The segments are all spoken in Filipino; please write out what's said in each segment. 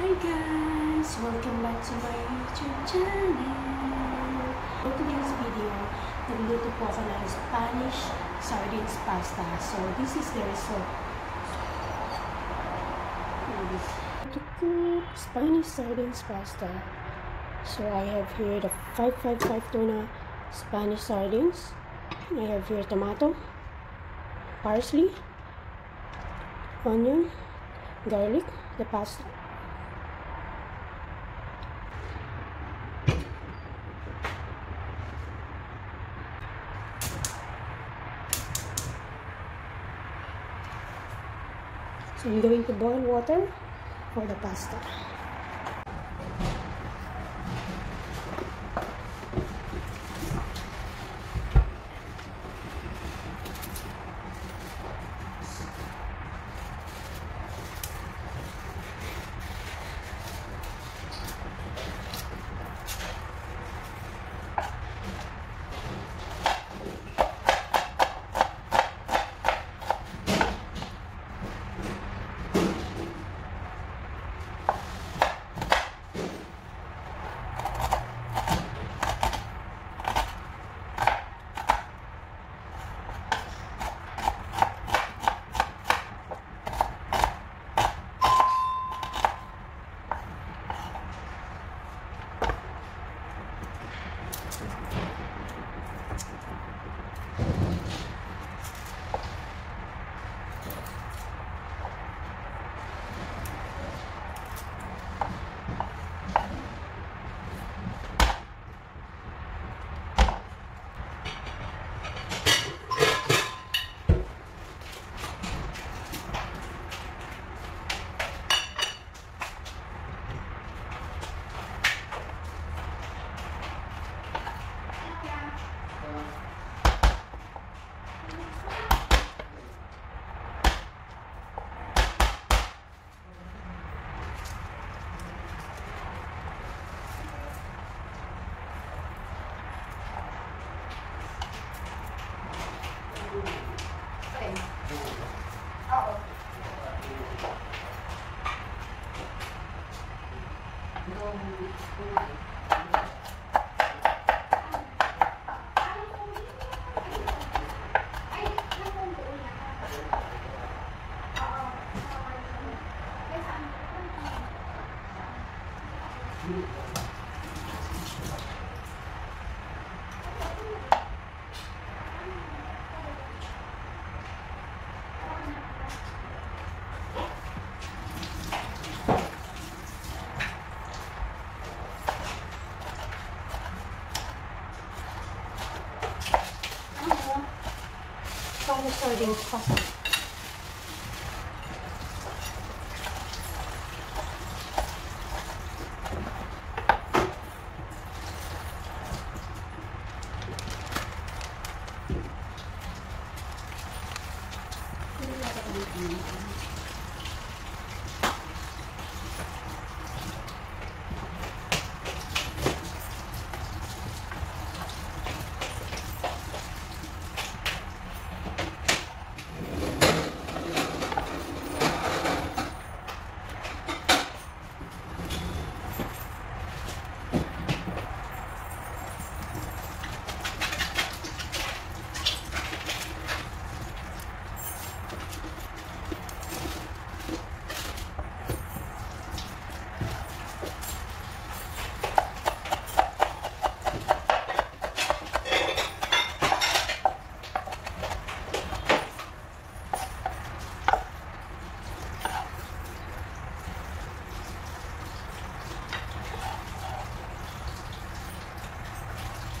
Hi guys! Welcome back to my YouTube channel! For today's video, nagluto po ako ng Spanish sardines pasta. So, this is the result. To cook Spanish sardines pasta. So, I have here the 555 tuna Spanish sardines. I have here tomato, parsley, onion, garlic, the pasta. So I'm going to boil water for the pasta. the being possible.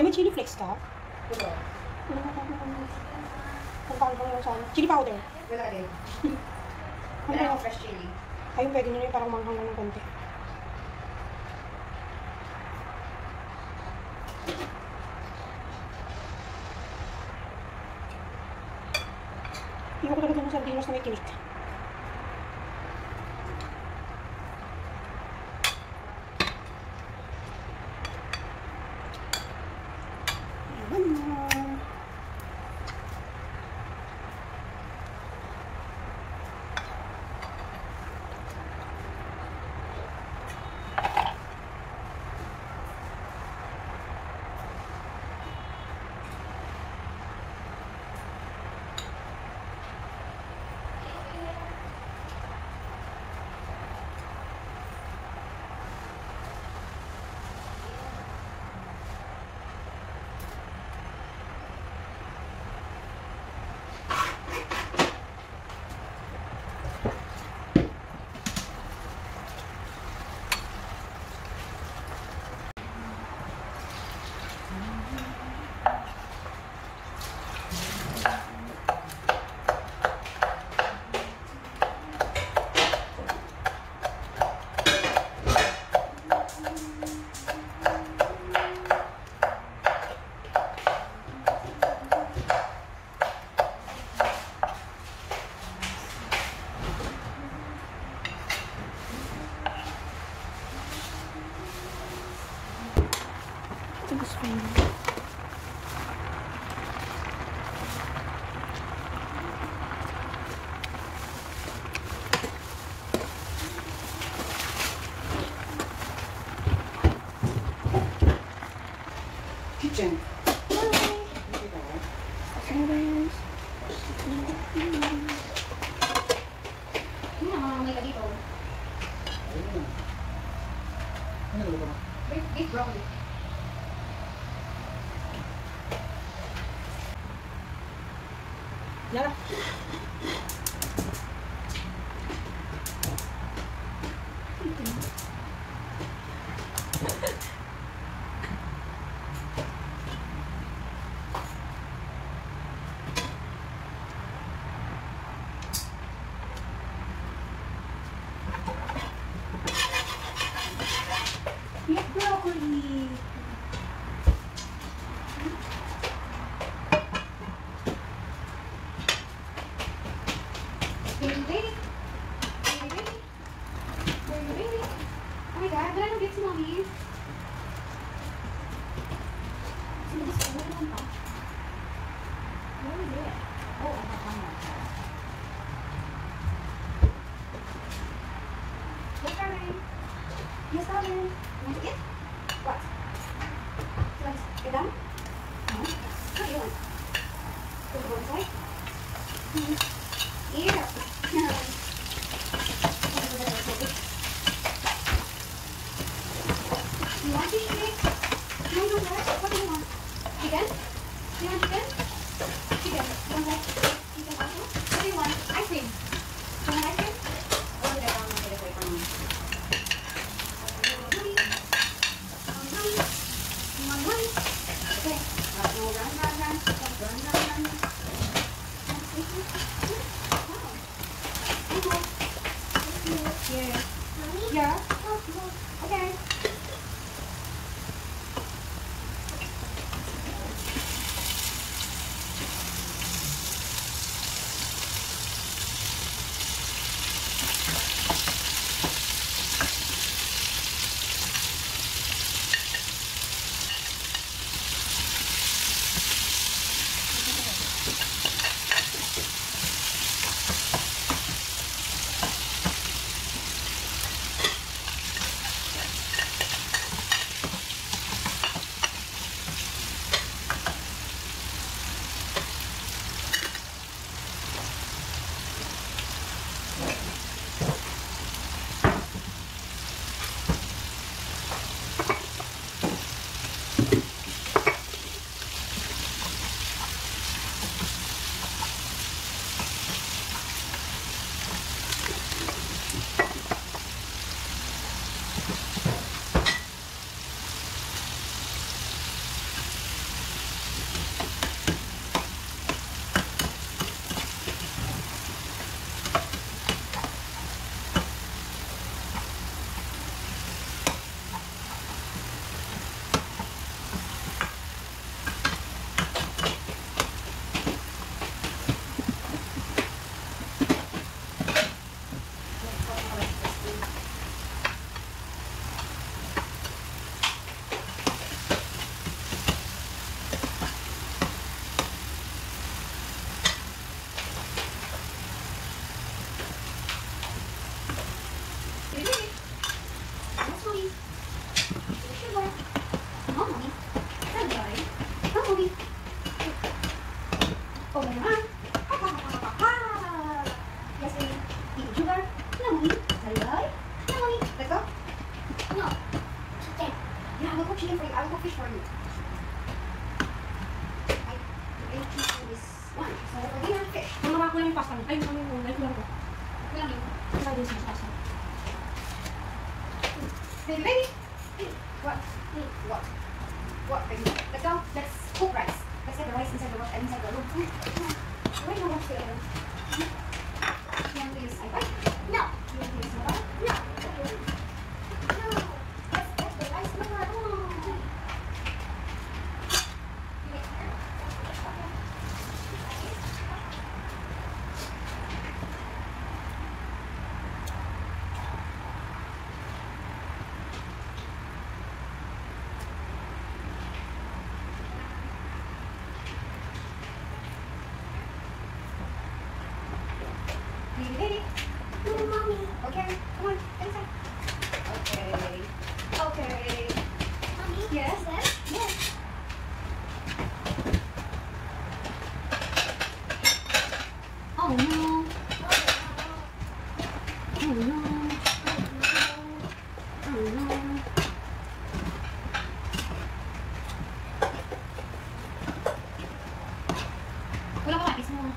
namin chili flakes ka? Wala. Wala na tayo ng. Chili powder? Wala rin. Wala akong fresh chili. Ayun, pwede na rin parang manghang ng konti. Iyon ko talaga ng sardinas na may kinik. Christian. broccoli. Yara. Yeah. Yeah. Okay. What? Hey, What? What, baby? Let's go. Let's cook rice. Let's get the rice inside the room. Inside the room. On. Where do you want to go? You use? No. You want to use mobile? No. No. Wala ko lapis mo.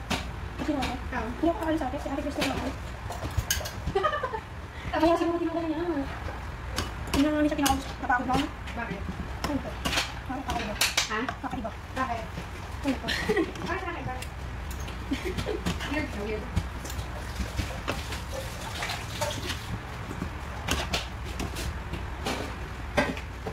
Kasi ako. Ikaw. Hindi ako kakain sa akin. Si Ate Kristen ako.